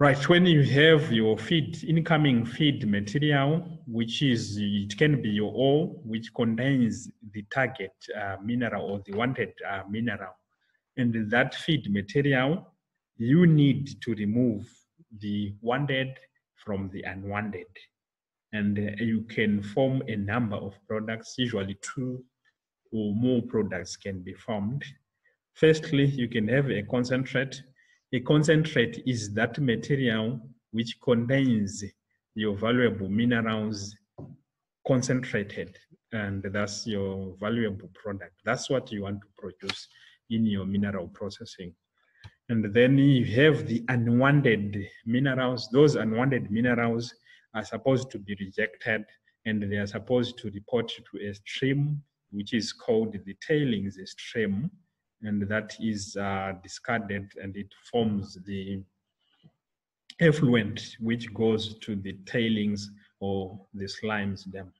Right, when you have your feed, incoming feed material, which is, it can be your ore, which contains the target uh, mineral or the wanted uh, mineral. And that feed material, you need to remove the wanted from the unwanted. And uh, you can form a number of products, usually two or more products can be formed. Firstly, you can have a concentrate a concentrate is that material which contains your valuable minerals concentrated, and that's your valuable product. That's what you want to produce in your mineral processing. And then you have the unwanted minerals. Those unwanted minerals are supposed to be rejected and they are supposed to report to a stream, which is called the tailings stream and that is uh, discarded and it forms the effluent which goes to the tailings or the slimes dam.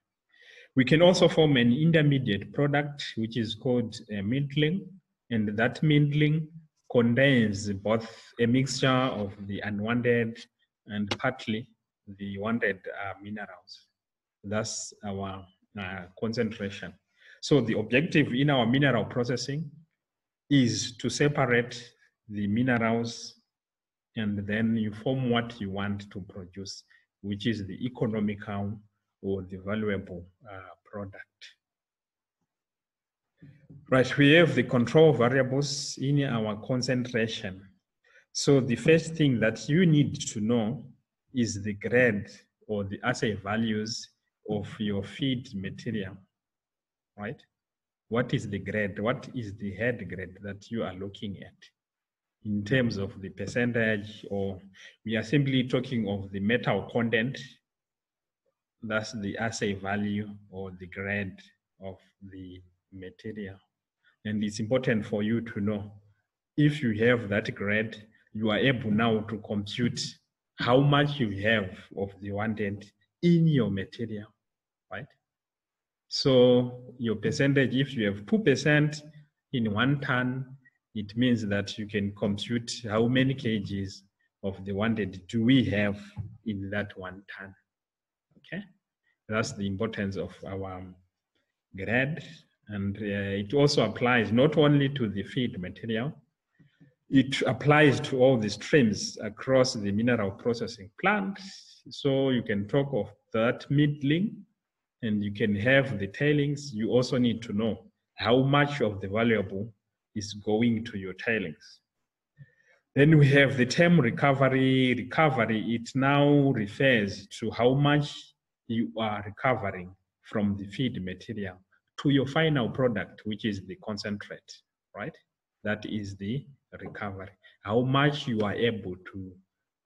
We can also form an intermediate product which is called a middling and that middling contains both a mixture of the unwanted and partly the wanted uh, minerals. That's our uh, concentration. So the objective in our mineral processing is to separate the minerals and then you form what you want to produce, which is the economical or the valuable uh, product. Right, we have the control variables in our concentration. So the first thing that you need to know is the grade or the assay values of your feed material, right? What is the grade, what is the head grade that you are looking at in terms of the percentage, or we are simply talking of the metal content, that's the assay value or the grade of the material. And it's important for you to know if you have that grade, you are able now to compute how much you have of the wanted in your material, right? So your percentage, if you have 2% in one ton, it means that you can compute how many kgs of the wanted do we have in that one ton. Okay, that's the importance of our grade. And uh, it also applies not only to the feed material, it applies to all the streams across the mineral processing plant. So you can talk of that middling and you can have the tailings, you also need to know how much of the valuable is going to your tailings. Then we have the term recovery. Recovery, it now refers to how much you are recovering from the feed material to your final product, which is the concentrate, right? That is the recovery. How much you are able to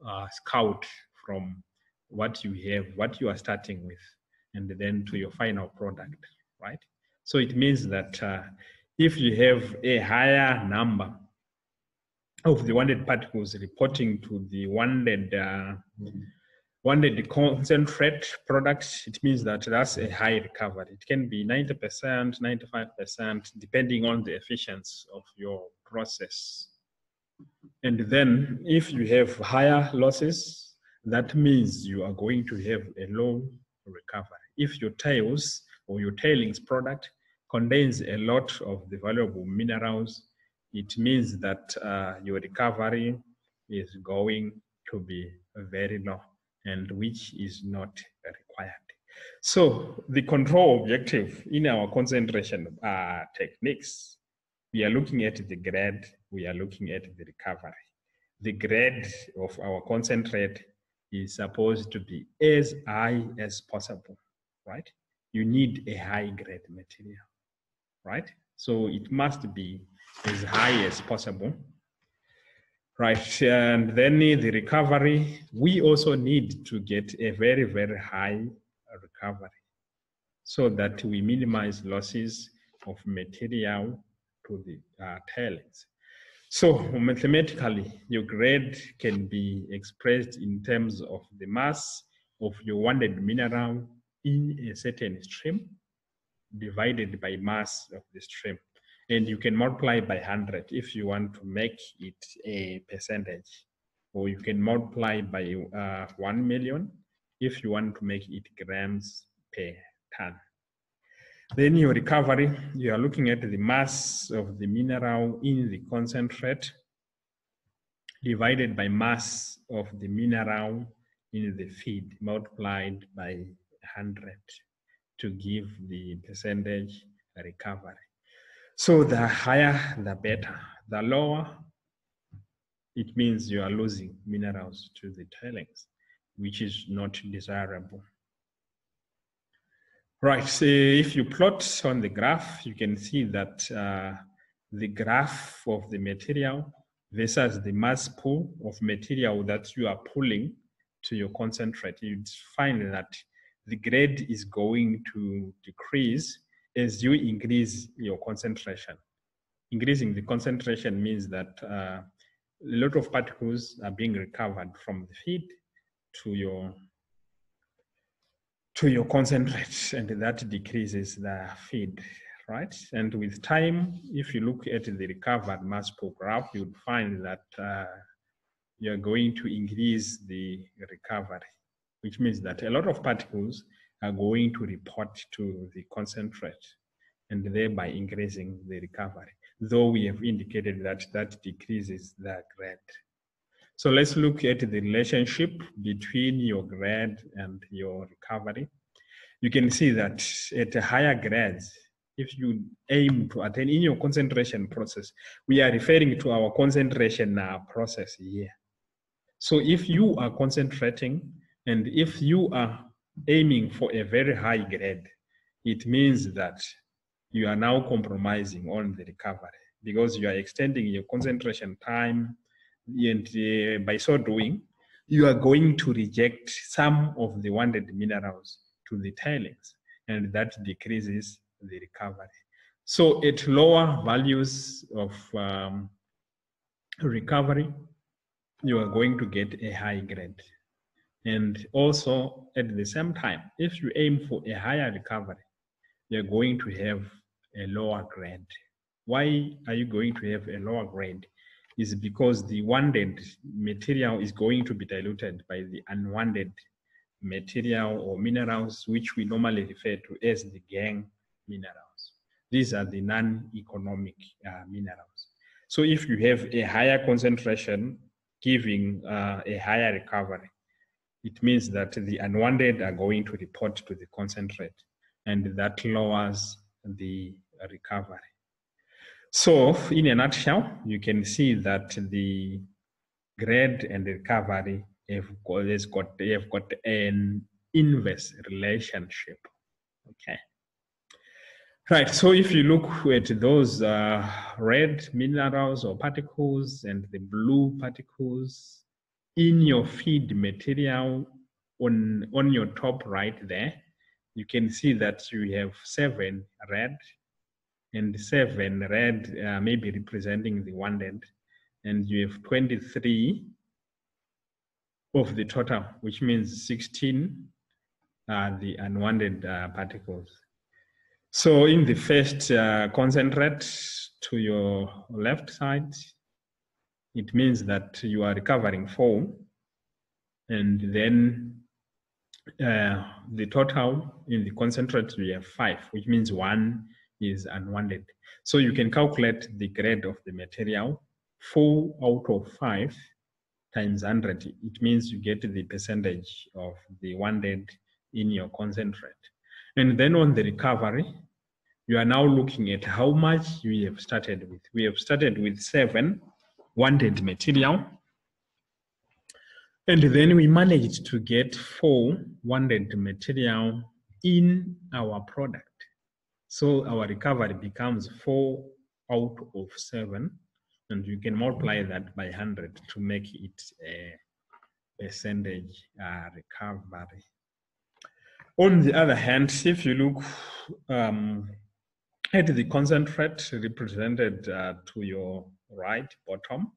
uh, scout from what you have, what you are starting with and then to your final product, right? So it means that uh, if you have a higher number of the wanted particles reporting to the wanted uh, wanted concentrate products, it means that that's a high recovery. It can be 90%, 95%, depending on the efficiency of your process. And then if you have higher losses, that means you are going to have a low recovery if your tails or your tailings product contains a lot of the valuable minerals, it means that uh, your recovery is going to be very low and which is not required. So the control objective in our concentration uh, techniques, we are looking at the grade, we are looking at the recovery. The grade of our concentrate is supposed to be as high as possible right? You need a high grade material, right? So it must be as high as possible, right? And then the recovery, we also need to get a very, very high recovery so that we minimize losses of material to the uh, tailings. So mathematically, your grade can be expressed in terms of the mass of your wanted mineral in a certain stream divided by mass of the stream. And you can multiply by 100 if you want to make it a percentage. or you can multiply by uh, 1 million if you want to make it grams per ton. Then your recovery, you are looking at the mass of the mineral in the concentrate divided by mass of the mineral in the feed multiplied by 100 to give the percentage recovery. So the higher, the better. The lower, it means you are losing minerals to the tailings, which is not desirable. Right, so if you plot on the graph, you can see that uh, the graph of the material versus the mass pull of material that you are pulling to your concentrate, you'd find that the grade is going to decrease as you increase your concentration. Increasing the concentration means that uh, a lot of particles are being recovered from the feed to your to your concentrate and that decreases the feed right and with time if you look at the recovered mass per graph you would find that uh, you're going to increase the recovery which means that a lot of particles are going to report to the concentrate and thereby increasing the recovery though we have indicated that that decreases the grade so let's look at the relationship between your grade and your recovery. You can see that at higher grades, if you aim to attain in your concentration process, we are referring to our concentration uh, process here. So if you are concentrating and if you are aiming for a very high grade, it means that you are now compromising on the recovery because you are extending your concentration time and uh, by so doing, you are going to reject some of the wanted minerals to the tailings, and that decreases the recovery. So at lower values of um, recovery, you are going to get a high grade. And also at the same time, if you aim for a higher recovery, you're going to have a lower grade. Why are you going to have a lower grade? is because the wanted material is going to be diluted by the unwanted material or minerals, which we normally refer to as the gangue minerals. These are the non-economic uh, minerals. So if you have a higher concentration giving uh, a higher recovery, it means that the unwanted are going to report to the concentrate and that lowers the recovery. So, in a nutshell, you can see that the grade and recovery have got, has got, have got an inverse relationship. Okay. Right, so if you look at those uh, red minerals or particles and the blue particles in your feed material on, on your top right there, you can see that you have seven red and seven red uh, maybe representing the wanted, and you have 23 of the total, which means 16 are the unwanted uh, particles. So in the first uh, concentrate to your left side, it means that you are recovering four, and then uh, the total in the concentrate we have five, which means one is unwanted. So you can calculate the grade of the material. Four out of five times 100, it means you get the percentage of the wanted in your concentrate. And then on the recovery, you are now looking at how much you have started with. We have started with seven wanted material. And then we managed to get four wanted material in our product. So our recovery becomes four out of seven, and you can multiply that by 100 to make it a percentage uh, recovery. On the other hand, if you look um, at the concentrate represented uh, to your right bottom,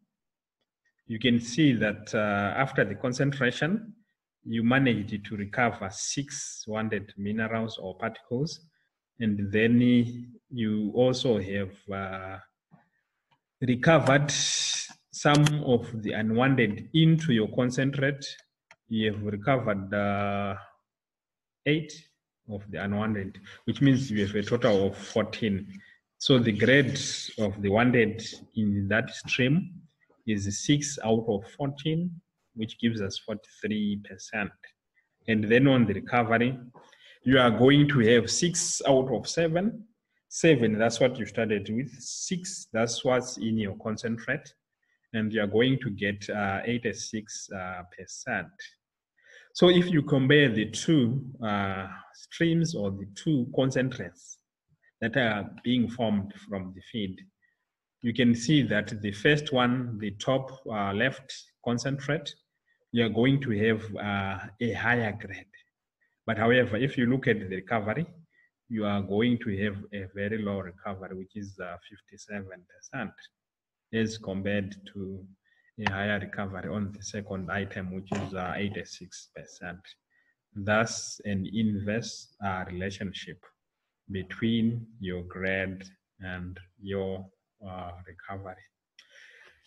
you can see that uh, after the concentration, you managed to recover six wanted minerals or particles. And then you also have uh, recovered some of the unwanted into your concentrate, you have recovered uh, eight of the unwanted, which means you have a total of 14. So the grade of the wanted in that stream is six out of 14, which gives us 43%. And then on the recovery, you are going to have six out of seven. Seven, that's what you started with. Six, that's what's in your concentrate. And you are going to get uh, 86. Uh, percent. so if you compare the two uh, streams or the two concentrates that are being formed from the feed, you can see that the first one, the top uh, left concentrate, you're going to have uh, a higher grade. But however, if you look at the recovery, you are going to have a very low recovery, which is uh, 57%, as compared to a higher recovery on the second item, which is uh, 86%. Thus, an inverse uh, relationship between your grade and your uh, recovery.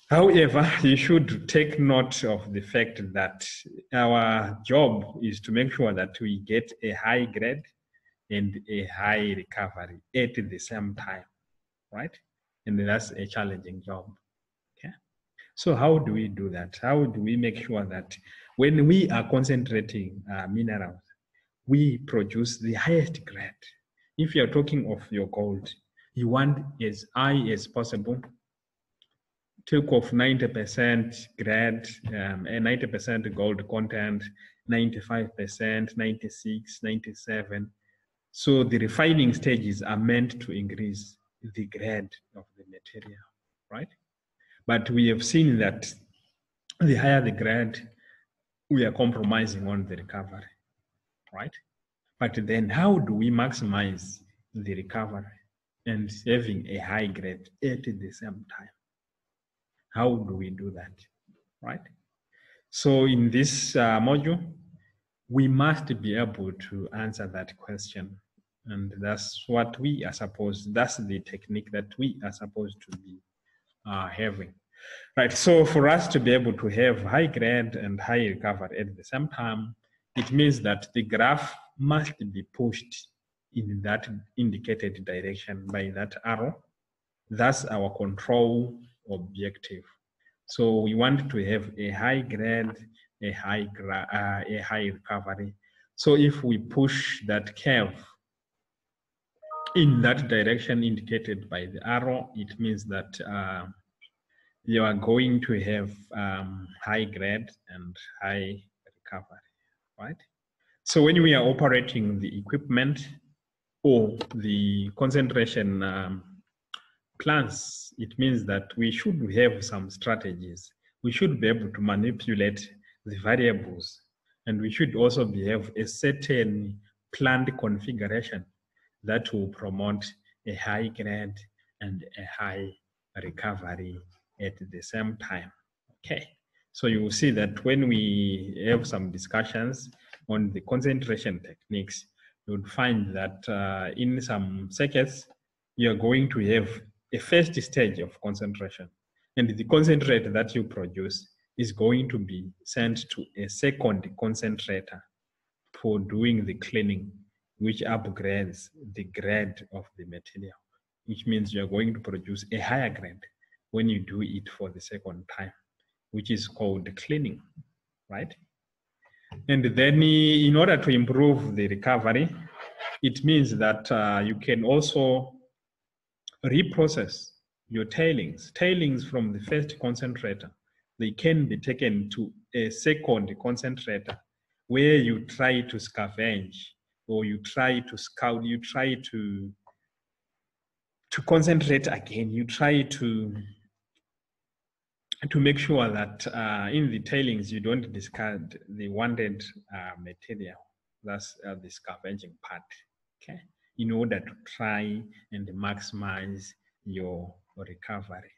However, you should take note of the fact that our job is to make sure that we get a high grade and a high recovery at the same time, right? And that's a challenging job. Okay. So how do we do that? How do we make sure that when we are concentrating uh, minerals, we produce the highest grade? If you're talking of your gold, you want as high as possible took off 90% grade um, and 90% gold content, 95%, 96, 97. So the refining stages are meant to increase the grade of the material, right? But we have seen that the higher the grade, we are compromising on the recovery, right? But then how do we maximize the recovery and having a high grade at the same time? How do we do that, right? So in this uh, module, we must be able to answer that question. And that's what we are supposed, that's the technique that we are supposed to be uh, having. Right, so for us to be able to have high grade and high recovery at the same time, it means that the graph must be pushed in that indicated direction by that arrow. That's our control objective. So we want to have a high grade, a high, uh, a high recovery. So if we push that curve in that direction indicated by the arrow, it means that uh, you are going to have um, high grade and high recovery, right? So when we are operating the equipment or the concentration um, plans, it means that we should have some strategies. We should be able to manipulate the variables, and we should also be, have a certain planned configuration that will promote a high grade and a high recovery at the same time. Okay, so you will see that when we have some discussions on the concentration techniques, you would find that uh, in some circuits, you're going to have a first stage of concentration. And the concentrate that you produce is going to be sent to a second concentrator for doing the cleaning, which upgrades the grade of the material, which means you're going to produce a higher grade when you do it for the second time, which is called cleaning, right? And then in order to improve the recovery, it means that uh, you can also reprocess your tailings, tailings from the first concentrator, they can be taken to a second concentrator where you try to scavenge or you try to scout, you try to to concentrate again, you try to to make sure that uh, in the tailings you don't discard the wanted uh, material. That's uh, the scavenging part. Okay in order to try and maximize your recovery.